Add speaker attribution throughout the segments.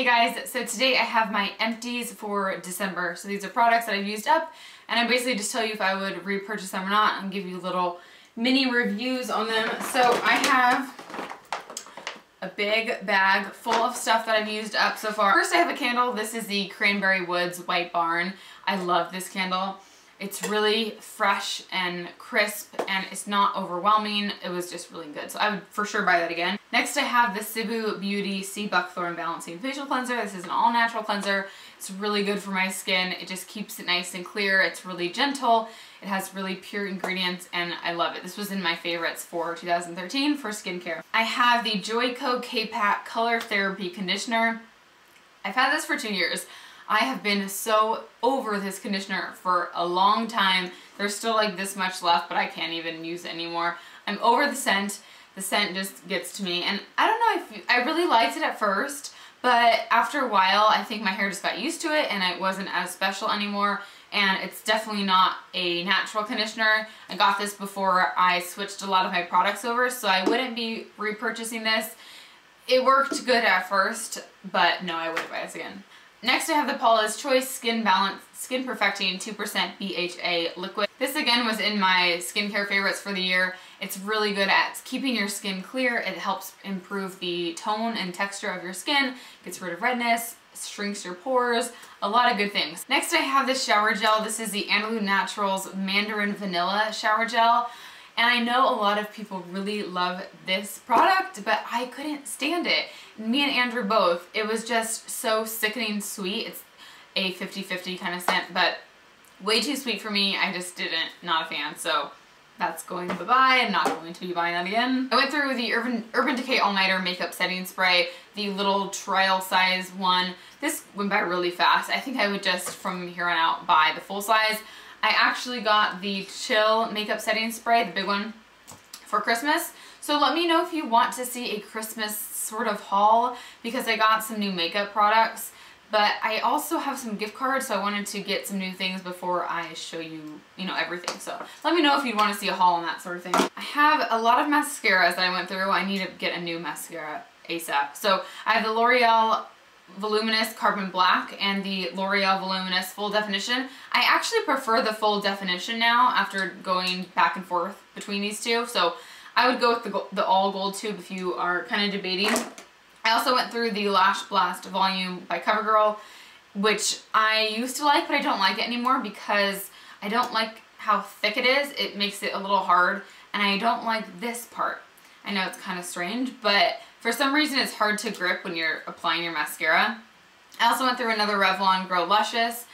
Speaker 1: Hey guys, so today I have my empties for December. So these are products that I've used up and I basically just tell you if I would repurchase them or not and give you little mini reviews on them. So I have a big bag full of stuff that I've used up so far. First I have a candle. This is the Cranberry Woods White Barn. I love this candle. It's really fresh and crisp and it's not overwhelming. It was just really good. So I would for sure buy that again. Next I have the Sibu Beauty Sea Buckthorn Balancing Facial Cleanser. This is an all natural cleanser. It's really good for my skin. It just keeps it nice and clear. It's really gentle. It has really pure ingredients and I love it. This was in my favorites for 2013 for skincare. I have the Joico K-Pak Color Therapy Conditioner. I've had this for two years. I have been so over this conditioner for a long time. There's still like this much left, but I can't even use it anymore. I'm over the scent. The scent just gets to me. And I don't know, if I really liked it at first, but after a while, I think my hair just got used to it and it wasn't as special anymore. And it's definitely not a natural conditioner. I got this before I switched a lot of my products over, so I wouldn't be repurchasing this. It worked good at first, but no, I wouldn't buy this again. Next I have the Paula's Choice Skin Balance Skin Perfecting 2% BHA Liquid. This again was in my skincare favorites for the year. It's really good at keeping your skin clear. It helps improve the tone and texture of your skin, gets rid of redness, shrinks your pores, a lot of good things. Next I have this shower gel. This is the Andalou Naturals Mandarin Vanilla Shower Gel. And I know a lot of people really love this product, but I couldn't stand it. Me and Andrew both. It was just so sickening sweet. It's a 50-50 kind of scent, but way too sweet for me. I just didn't, not a fan. So that's going bye-bye. I'm not going to be buying that again. I went through the Urban, Urban Decay All Nighter Makeup Setting Spray, the little trial size one. This went by really fast. I think I would just, from here on out, buy the full size. I actually got the Chill Makeup Setting Spray, the big one, for Christmas. So let me know if you want to see a Christmas sort of haul because I got some new makeup products. But I also have some gift cards, so I wanted to get some new things before I show you, you know, everything. So let me know if you'd want to see a haul on that sort of thing. I have a lot of mascaras that I went through. I need to get a new mascara ASAP. So I have the L'Oreal Voluminous Carbon Black and the L'Oreal Voluminous Full Definition. I actually prefer the full definition now after going back and forth between these two. So I would go with the, the all gold tube if you are kind of debating. I also went through the Lash Blast Volume by CoverGirl, which I used to like, but I don't like it anymore because I don't like how thick it is. It makes it a little hard, and I don't like this part. I know it's kind of strange, but for some reason, it's hard to grip when you're applying your mascara. I also went through another Revlon Grow Luscious,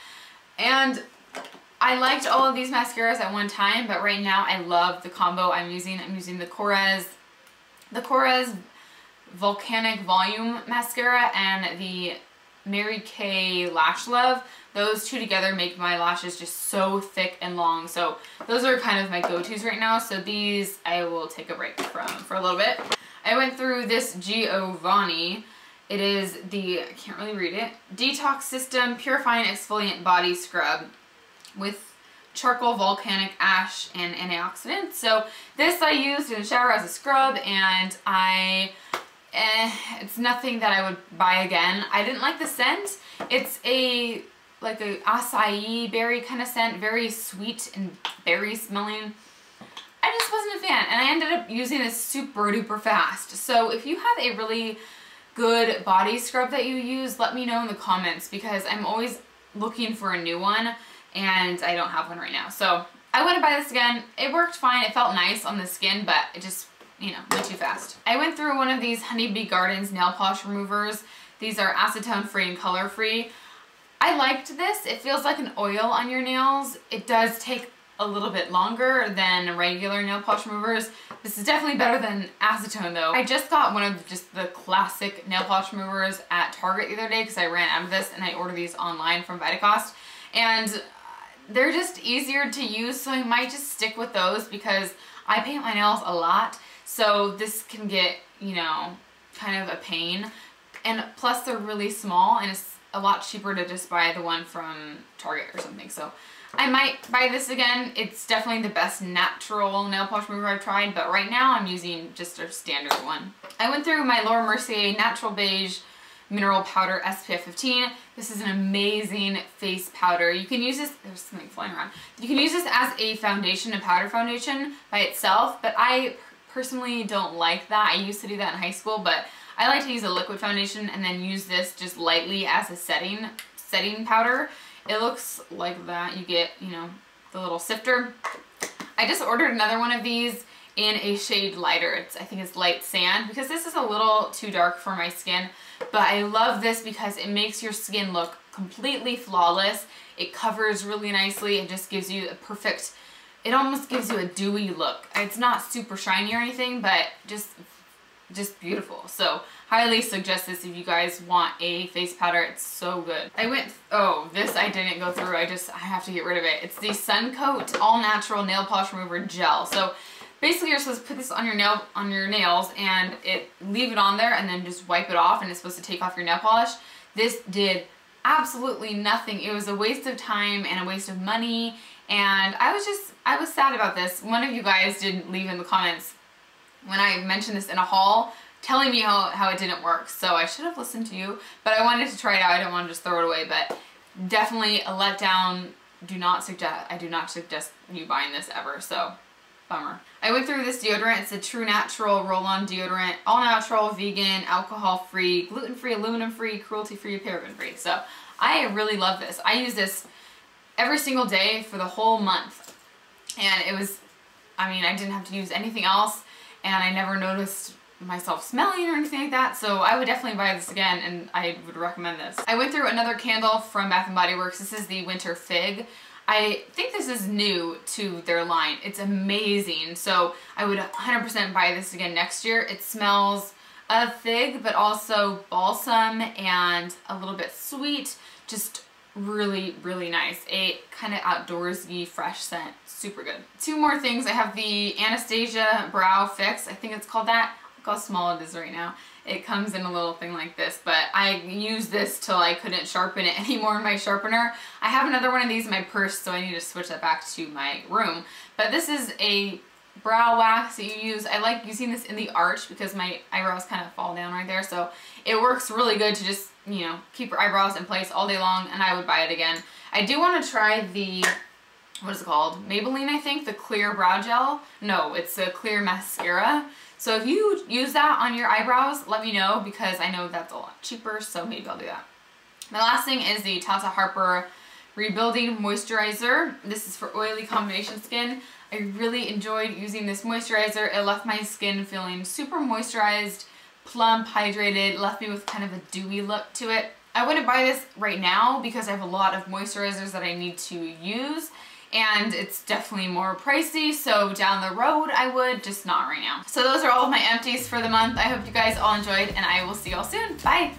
Speaker 1: and I liked all of these mascaras at one time, but right now I love the combo I'm using. I'm using the Korres, the Korres Volcanic Volume Mascara and the Mary Kay Lash Love. Those two together make my lashes just so thick and long. So those are kind of my go-tos right now. So these I will take a break from for a little bit. I went through this Giovanni. It is the, I can't really read it, Detox System Purifying Exfoliant Body Scrub with charcoal volcanic ash and antioxidants. So this I used in the shower as a scrub and I, eh, it's nothing that I would buy again. I didn't like the scent. It's a, like a acai berry kind of scent, very sweet and berry smelling. I just wasn't a fan and I ended up using this super duper fast. So if you have a really good body scrub that you use, let me know in the comments because I'm always looking for a new one and I don't have one right now. So I want to buy this again. It worked fine. It felt nice on the skin, but it just, you know, went too fast. I went through one of these Honeybee Gardens nail polish removers. These are acetone free and color free. I liked this. It feels like an oil on your nails. It does take a little bit longer than regular nail polish removers. This is definitely better than acetone though. I just got one of just the classic nail polish removers at Target the other day because I ran out of this and I ordered these online from Vitacost. And uh, they're just easier to use so I might just stick with those because I paint my nails a lot. So this can get, you know, kind of a pain. And plus they're really small and it's a lot cheaper to just buy the one from Target or something. So I might buy this again. It's definitely the best natural nail polish remover I've tried, but right now I'm using just a standard one. I went through my Laura Mercier Natural Beige Mineral Powder SPF 15. This is an amazing face powder. You can use this, there's something flying around. You can use this as a foundation, a powder foundation by itself, but I personally don't like that. I used to do that in high school, but I like to use a liquid foundation and then use this just lightly as a setting, setting powder. It looks like that. You get, you know, the little sifter. I just ordered another one of these in a shade lighter. It's I think it's light sand because this is a little too dark for my skin. But I love this because it makes your skin look completely flawless. It covers really nicely. It just gives you a perfect, it almost gives you a dewy look. It's not super shiny or anything, but just just beautiful. So highly suggest this if you guys want a face powder. It's so good. I went, oh, this I didn't go through. I just, I have to get rid of it. It's the Sun Coat All Natural Nail Polish Remover Gel. So basically you're supposed to put this on your nail on your nails and it leave it on there and then just wipe it off and it's supposed to take off your nail polish. This did absolutely nothing. It was a waste of time and a waste of money and I was just I was sad about this. One of you guys didn't leave in the comments when I mentioned this in a haul telling me how, how it didn't work. So I should have listened to you, but I wanted to try it out. I didn't want to just throw it away, but definitely a letdown. Do not suggest, I do not suggest you buying this ever. So bummer. I went through this deodorant. It's a true natural roll-on deodorant, all natural, vegan, alcohol-free, gluten-free, aluminum-free, cruelty-free, paraben-free. So I really love this. I use this every single day for the whole month. And it was, I mean, I didn't have to use anything else and I never noticed myself smelling or anything like that so I would definitely buy this again and I would recommend this. I went through another candle from Bath & Body Works. This is the Winter Fig. I think this is new to their line. It's amazing so I would 100% buy this again next year. It smells a fig but also balsam and a little bit sweet just really, really nice. A kind of outdoorsy, fresh scent. Super good. Two more things. I have the Anastasia Brow Fix. I think it's called that. How small it is right now. It comes in a little thing like this, but I used this till I couldn't sharpen it anymore in my sharpener. I have another one of these in my purse, so I need to switch that back to my room. But this is a brow wax that you use. I like using this in the arch because my eyebrows kind of fall down right there. So it works really good to just, you know, keep your eyebrows in place all day long and I would buy it again. I do want to try the, what is it called? Maybelline, I think, the clear brow gel. No, it's a clear mascara. So if you use that on your eyebrows, let me know because I know that's a lot cheaper, so maybe I'll do that. My last thing is the Tata Harper Rebuilding Moisturizer. This is for oily combination skin. I really enjoyed using this moisturizer. It left my skin feeling super moisturized, plump, hydrated, left me with kind of a dewy look to it. I wouldn't buy this right now because I have a lot of moisturizers that I need to use and it's definitely more pricey so down the road I would just not right now. So those are all of my empties for the month. I hope you guys all enjoyed and I will see you all soon. Bye!